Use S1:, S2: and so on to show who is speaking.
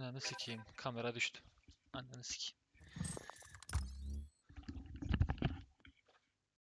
S1: Ananı sikeyim. Kamera düştü. Ananı sikeyim.